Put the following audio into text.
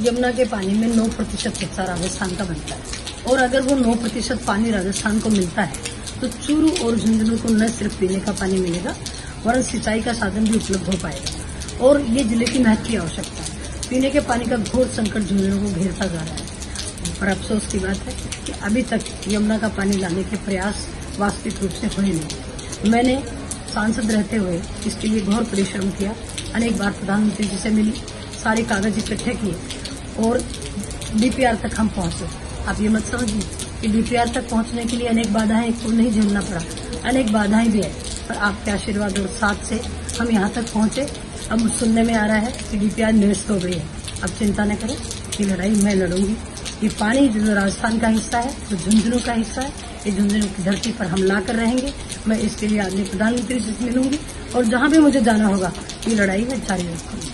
यमुना के पानी में नौ प्रतिशत हिस्सा राजस्थान का बनता है। और अगर वो नौ प्रतिशत पानी राजस्थान को मिलता है तो चूरू और झुंझुनू को न सिर्फ़ पीने का पानी मिलेगा, वरन सिंचाई का साधन भी उपलब्ध हो पाएगा। और ये ज़िले की महत्व की आवश्यकता है। पीने के पानी का घोर संकट झुंझुनू को घेरता जा रहा है। पर अफसोस की बात है कि अभी तक यमुना का पानी लाने के प्रयास वास्तविक रूप से हुए नहीं। मैंने सांसद रहते हुए इसके लिए घोर परिश्रम किया, अनेक बार प्रधानमंत्री जी से मिली, सारे कागज़ इकट्ठे किए और डीपीआर तक हम पहुँचे। आप ये मत समझिए कि डीपीआर तक पहुँचने के लिए अनेक बाधाएँ को नहीं झेलना पड़ा। अनेक बाधाएँ भी है, पर आपके आशीर्वाद और साथ से हम यहाँ तक पहुँचे। अब सुनने में आ रहा है कि डीपीआर निरस्त हो गई है। अब चिंता न करें ये लड़ाई मैं लड़ूँगी। ये पानी जो राजस्थान का हिस्सा है जो झुंझुनू का हिस्सा है। ये झुंझुनू की धरती पर हम ला कर रहेंगे। मैं इसके लिए आदमी प्रधानमंत्री से मिलूँगी। और जहाँ भी मुझे जाना होगा, ये लड़ाई मैं जारी रखूँगी।